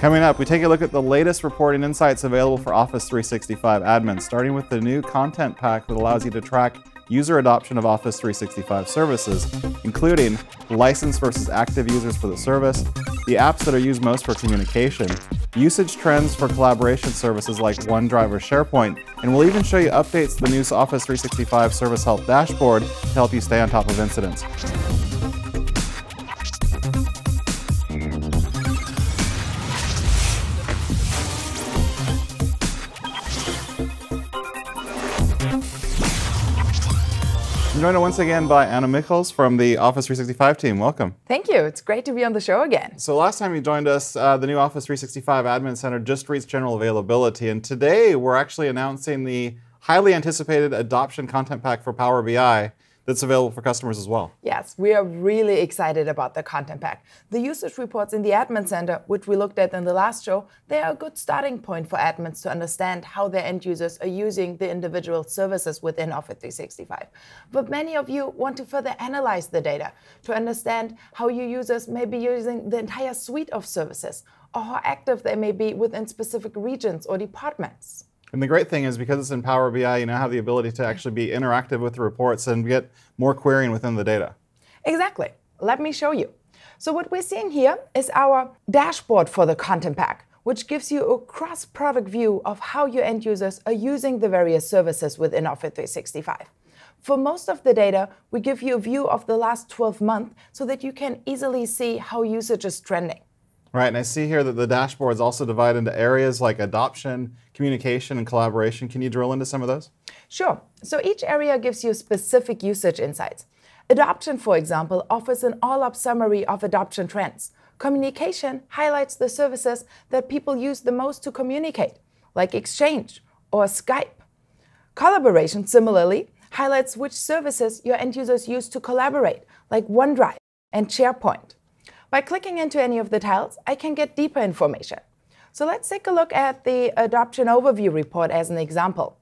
Coming up, we take a look at the latest reporting insights available for Office 365 admins, starting with the new content pack that allows you to track user adoption of Office 365 services, including licensed versus active users for the service, the apps that are used most for communication, usage trends for collaboration services like OneDrive or SharePoint, and we'll even show you updates to the new Office 365 Service Health dashboard to help you stay on top of incidents. I'm joined once again by Anna Michels from the Office 365 team. Welcome. Thank you. It's great to be on the show again. So last time you joined us, uh, the new Office 365 Admin Center just reached general availability, and today we're actually announcing the highly anticipated adoption content pack for Power BI that's available for customers as well. Yes, we are really excited about the content pack. The usage reports in the Admin Center, which we looked at in the last show, they are a good starting point for admins to understand how their end users are using the individual services within Office 365. But many of you want to further analyze the data to understand how your users may be using the entire suite of services or how active they may be within specific regions or departments. And the great thing is because it's in Power BI, you now have the ability to actually be interactive with the reports and get more querying within the data. Exactly. Let me show you. So what we're seeing here is our dashboard for the content pack, which gives you a cross-product view of how your end users are using the various services within Office 365. For most of the data, we give you a view of the last 12 months so that you can easily see how usage is trending. Right, and I see here that the dashboards also divide into areas like adoption, communication, and collaboration. Can you drill into some of those? Sure. So each area gives you specific usage insights. Adoption, for example, offers an all-up summary of adoption trends. Communication highlights the services that people use the most to communicate, like Exchange or Skype. Collaboration, similarly, highlights which services your end users use to collaborate, like OneDrive and SharePoint. By clicking into any of the tiles, I can get deeper information. So let's take a look at the Adoption Overview report as an example.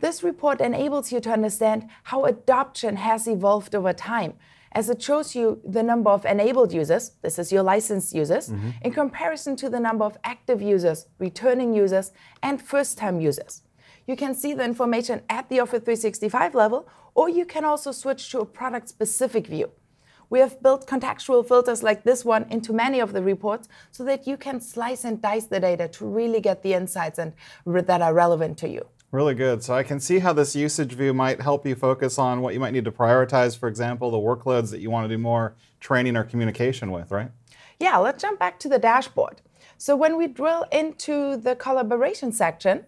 This report enables you to understand how adoption has evolved over time, as it shows you the number of enabled users, this is your licensed users, mm -hmm. in comparison to the number of active users, returning users, and first-time users. You can see the information at the Office 365 level, or you can also switch to a product-specific view. We have built contextual filters like this one into many of the reports so that you can slice and dice the data to really get the insights and that are relevant to you. Really good. So I can see how this usage view might help you focus on what you might need to prioritize, for example, the workloads that you want to do more training or communication with, right? Yeah, let's jump back to the dashboard. So when we drill into the collaboration section,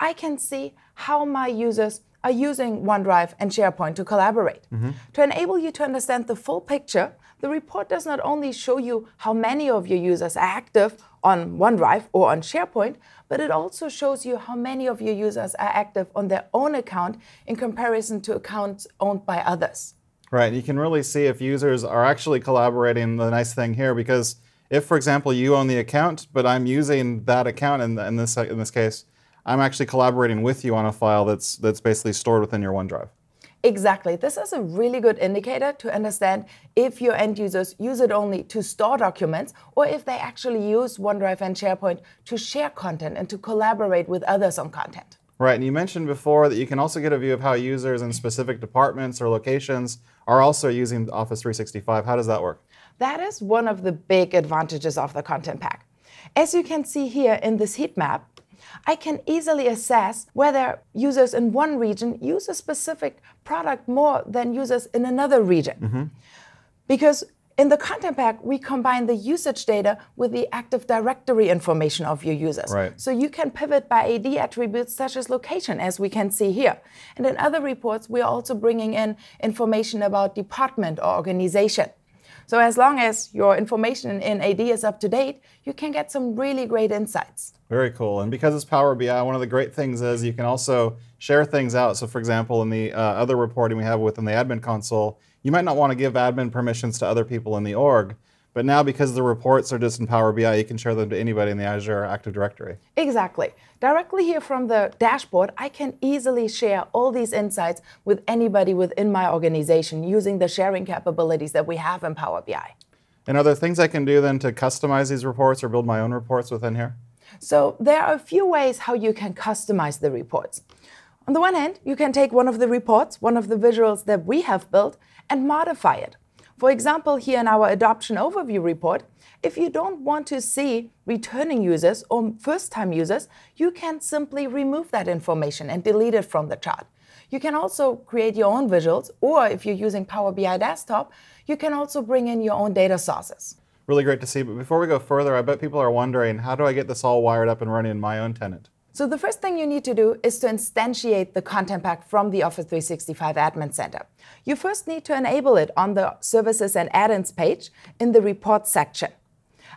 I can see how my users are using OneDrive and SharePoint to collaborate. Mm -hmm. To enable you to understand the full picture, the report does not only show you how many of your users are active on OneDrive or on SharePoint, but it also shows you how many of your users are active on their own account in comparison to accounts owned by others. Right, you can really see if users are actually collaborating. The nice thing here, because if, for example, you own the account, but I'm using that account in, in this in this case, I'm actually collaborating with you on a file that's, that's basically stored within your OneDrive. Exactly. This is a really good indicator to understand if your end users use it only to store documents or if they actually use OneDrive and SharePoint to share content and to collaborate with others on content. Right, and you mentioned before that you can also get a view of how users in specific departments or locations are also using Office 365. How does that work? That is one of the big advantages of the content pack. As you can see here in this heat map, I can easily assess whether users in one region use a specific product more than users in another region. Mm -hmm. Because in the content pack, we combine the usage data with the Active Directory information of your users. Right. So you can pivot by AD attributes such as location, as we can see here. And in other reports, we are also bringing in information about department or organization. So as long as your information in AD is up to date, you can get some really great insights. Very cool. And because it's Power BI, one of the great things is you can also share things out. So for example, in the uh, other reporting we have within the admin console, you might not want to give admin permissions to other people in the org, but now, because the reports are just in Power BI, you can share them to anybody in the Azure Active Directory. Exactly. Directly here from the dashboard, I can easily share all these insights with anybody within my organization using the sharing capabilities that we have in Power BI. And are there things I can do then to customize these reports or build my own reports within here? So there are a few ways how you can customize the reports. On the one hand, you can take one of the reports, one of the visuals that we have built, and modify it. For example, here in our adoption overview report, if you don't want to see returning users or first time users, you can simply remove that information and delete it from the chart. You can also create your own visuals, or if you're using Power BI Desktop, you can also bring in your own data sources. Really great to see. But before we go further, I bet people are wondering how do I get this all wired up and running in my own tenant? So the first thing you need to do is to instantiate the content pack from the Office 365 Admin Center. You first need to enable it on the Services and Add-ins page in the Report section.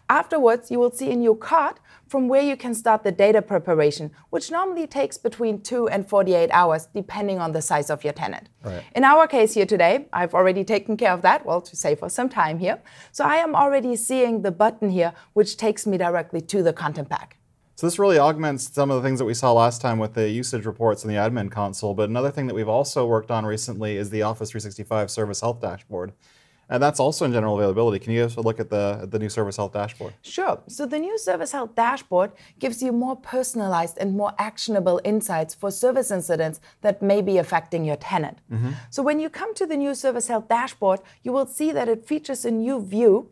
Afterwards, you will see a new card from where you can start the data preparation, which normally takes between 2 and 48 hours, depending on the size of your tenant. Right. In our case here today, I've already taken care of that, well, to save us some time here. So I am already seeing the button here, which takes me directly to the content pack. So this really augments some of the things that we saw last time with the usage reports in the admin console. But another thing that we've also worked on recently is the Office 365 Service Health Dashboard. And that's also in general availability. Can you give us a look at the, the new Service Health Dashboard? Sure. So the new Service Health Dashboard gives you more personalized and more actionable insights for service incidents that may be affecting your tenant. Mm-hmm. So when you come to the new Service Health Dashboard, you will see that it features a new view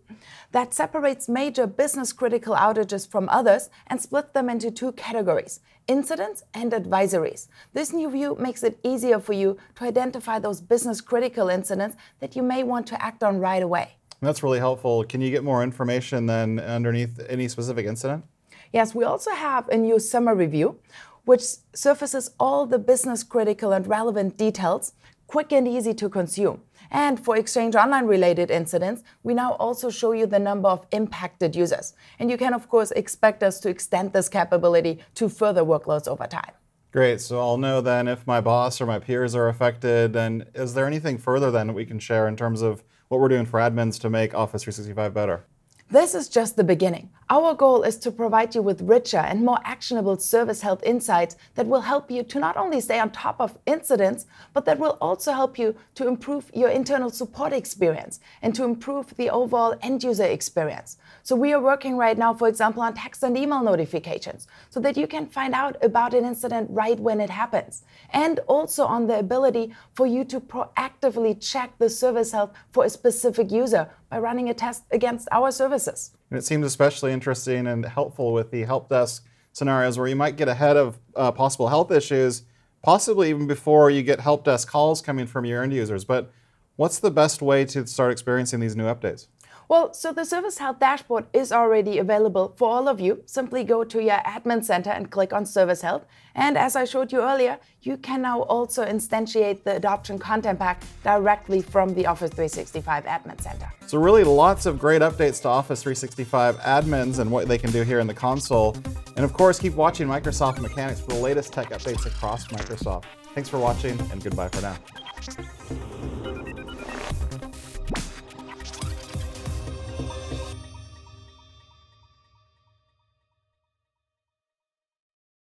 that separates major business critical outages from others and splits them into two categories incidents and advisories. This new view makes it easier for you to identify those business critical incidents that you may want to act on right away. That's really helpful. Can you get more information then underneath any specific incident? Yes, we also have a new summary view, which surfaces all the business critical and relevant details, quick and easy to consume. And for Exchange Online related incidents, we now also show you the number of impacted users. And you can, of course, expect us to extend this capability to further workloads over time. Great. So I'll know then if my boss or my peers are affected. And is there anything further then that we can share in terms of what we're doing for admins to make Office 365 better? This is just the beginning. Our goal is to provide you with richer and more actionable service health insights that will help you to not only stay on top of incidents, but that will also help you to improve your internal support experience and to improve the overall end user experience. So, we are working right now, for example, on text and email notifications so that you can find out about an incident right when it happens. And also on the ability for you to proactively check the service health for a specific user by running a test against our services. And it seems especially interesting and helpful with the help desk scenarios where you might get ahead of uh, possible health issues, possibly even before you get help desk calls coming from your end users. But what's the best way to start experiencing these new updates? Well, so the Service Health Dashboard is already available for all of you. Simply go to your admin center and click on Service Health. And as I showed you earlier, you can now also instantiate the adoption content pack directly from the Office 365 Admin Center. So really lots of great updates to Office 365 admins and what they can do here in the console. And of course, keep watching Microsoft Mechanics for the latest tech updates across Microsoft. Thanks for watching and goodbye for now.